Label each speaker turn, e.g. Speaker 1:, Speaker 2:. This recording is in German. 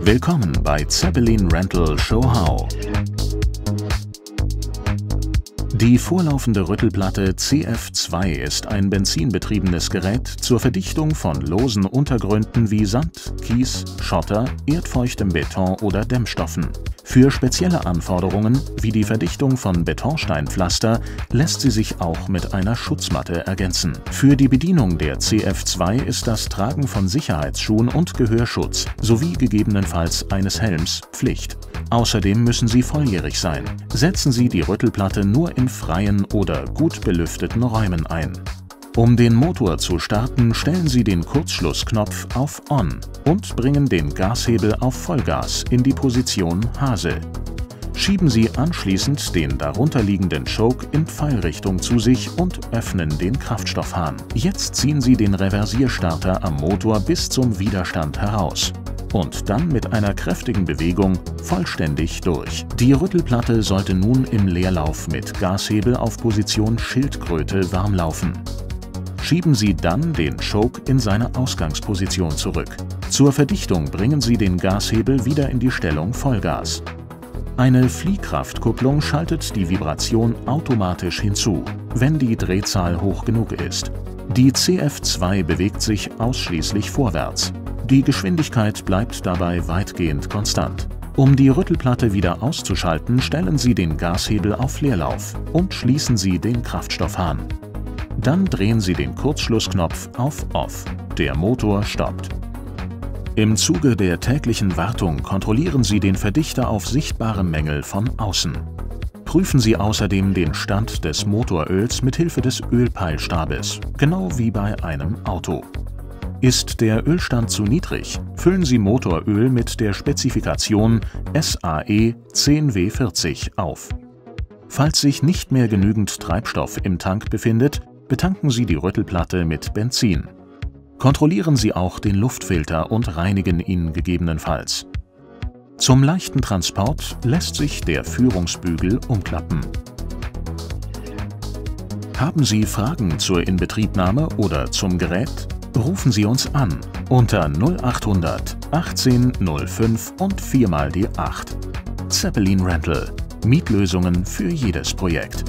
Speaker 1: Willkommen bei Zeppelin Rental Show How. Die vorlaufende Rüttelplatte CF2 ist ein benzinbetriebenes Gerät zur Verdichtung von losen Untergründen wie Sand, Kies, Schotter, erdfeuchtem Beton oder Dämmstoffen. Für spezielle Anforderungen, wie die Verdichtung von Betonsteinpflaster, lässt sie sich auch mit einer Schutzmatte ergänzen. Für die Bedienung der CF2 ist das Tragen von Sicherheitsschuhen und Gehörschutz sowie gegebenenfalls eines Helms Pflicht. Außerdem müssen sie volljährig sein. Setzen Sie die Rüttelplatte nur in freien oder gut belüfteten Räumen ein. Um den Motor zu starten, stellen Sie den Kurzschlussknopf auf On und bringen den Gashebel auf Vollgas in die Position Hase. Schieben Sie anschließend den darunterliegenden Choke in Pfeilrichtung zu sich und öffnen den Kraftstoffhahn. Jetzt ziehen Sie den Reversierstarter am Motor bis zum Widerstand heraus und dann mit einer kräftigen Bewegung vollständig durch. Die Rüttelplatte sollte nun im Leerlauf mit Gashebel auf Position Schildkröte warm laufen. Schieben Sie dann den Choke in seine Ausgangsposition zurück. Zur Verdichtung bringen Sie den Gashebel wieder in die Stellung Vollgas. Eine Fliehkraftkupplung schaltet die Vibration automatisch hinzu, wenn die Drehzahl hoch genug ist. Die CF2 bewegt sich ausschließlich vorwärts. Die Geschwindigkeit bleibt dabei weitgehend konstant. Um die Rüttelplatte wieder auszuschalten, stellen Sie den Gashebel auf Leerlauf und schließen Sie den Kraftstoffhahn. Dann drehen Sie den Kurzschlussknopf auf Off. Der Motor stoppt. Im Zuge der täglichen Wartung kontrollieren Sie den Verdichter auf sichtbare Mängel von außen. Prüfen Sie außerdem den Stand des Motoröls mit Hilfe des Ölpeilstabes, genau wie bei einem Auto. Ist der Ölstand zu niedrig, füllen Sie Motoröl mit der Spezifikation SAE 10W40 auf. Falls sich nicht mehr genügend Treibstoff im Tank befindet, betanken Sie die Rüttelplatte mit Benzin. Kontrollieren Sie auch den Luftfilter und reinigen ihn gegebenenfalls. Zum leichten Transport lässt sich der Führungsbügel umklappen. Haben Sie Fragen zur Inbetriebnahme oder zum Gerät? Rufen Sie uns an unter 0800 18 05 und 4 mal die 8. Zeppelin Rental. Mietlösungen für jedes Projekt.